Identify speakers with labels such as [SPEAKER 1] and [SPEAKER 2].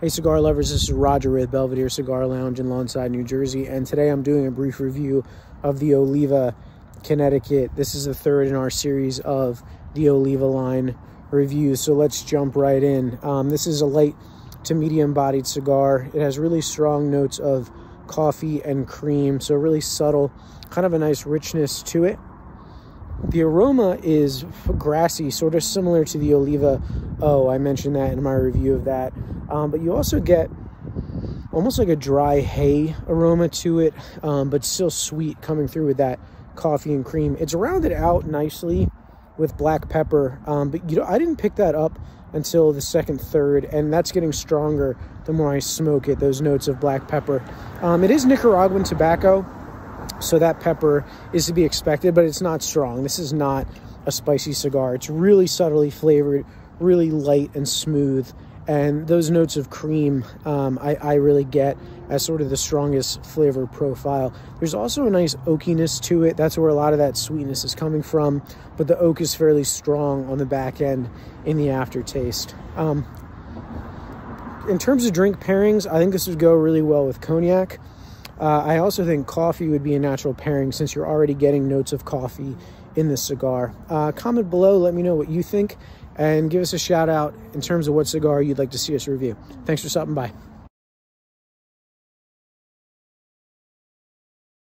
[SPEAKER 1] Hey, cigar lovers, this is Roger with Belvedere Cigar Lounge in Lawnside, New Jersey, and today I'm doing a brief review of the Oliva Connecticut. This is the third in our series of the Oliva line reviews, so let's jump right in. Um, this is a light to medium bodied cigar. It has really strong notes of coffee and cream, so really subtle, kind of a nice richness to it. The aroma is grassy, sort of similar to the Oliva Oh, I mentioned that in my review of that. Um, but you also get almost like a dry hay aroma to it, um, but still sweet coming through with that coffee and cream. It's rounded out nicely with black pepper, um, but you know I didn't pick that up until the second third, and that's getting stronger the more I smoke it. Those notes of black pepper. Um, it is Nicaraguan tobacco, so that pepper is to be expected, but it's not strong. This is not a spicy cigar. It's really subtly flavored, really light and smooth. And those notes of cream, um, I, I, really get as sort of the strongest flavor profile. There's also a nice oakiness to it. That's where a lot of that sweetness is coming from. But the oak is fairly strong on the back end in the aftertaste. Um, in terms of drink pairings, I think this would go really well with cognac. Uh, I also think coffee would be a natural pairing since you're already getting notes of coffee in this cigar. Uh, comment below, let me know what you think, and give us a shout out in terms of what cigar you'd like to see us review. Thanks for stopping by.